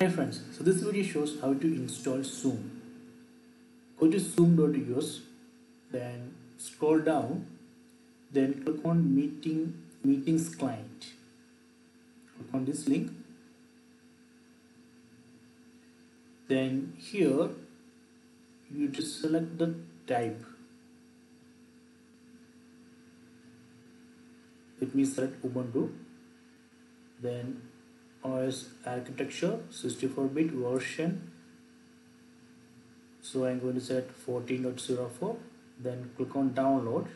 Hi friends, so this video shows how to install Zoom. Go to zoom.us, then scroll down, then click on meeting meetings client. Click on this link. Then here you just select the type. Let me select Ubuntu. Then OS architecture 64-bit version. So I'm going to set 14.04 then click on download.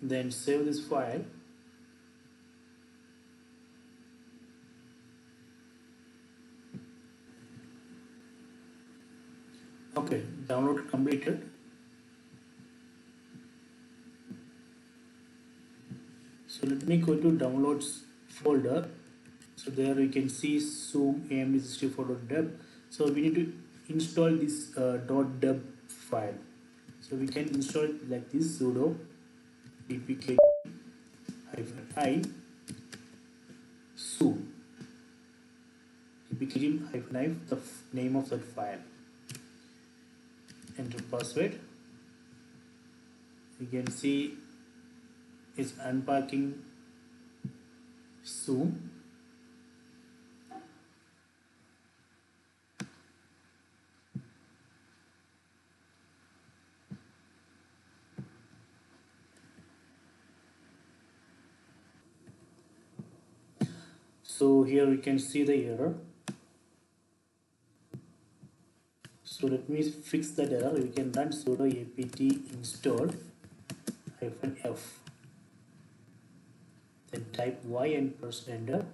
Then save this file. Okay download completed. So let me go to downloads folder. So there you can see zoom amd64.deb so we need to install this uh, .deb file. So we can install it like this sudo dpkg i zoom. Dpkg hyphen i the name of that file. Enter password. You can see it's unpacking zoom so here we can see the error. So let me fix that error. We can run sudo apt install hyphen f type y and press enter.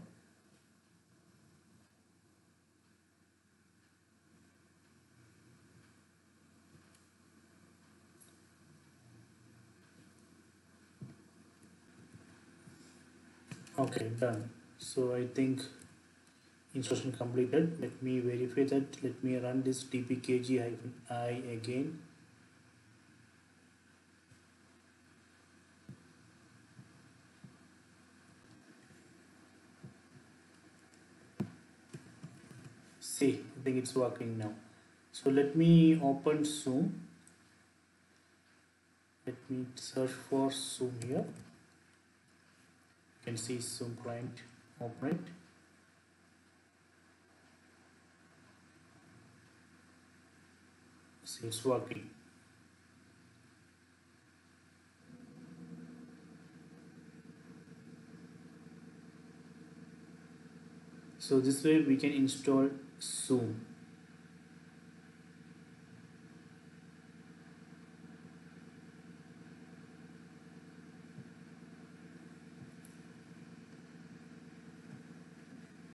Okay done. So i think instruction completed. Let me verify that. Let me run this dpkg-i again see i think it's working now. So let me open zoom. Let me search for zoom here. You can see zoom client open it see it's working. So this way we can install zoom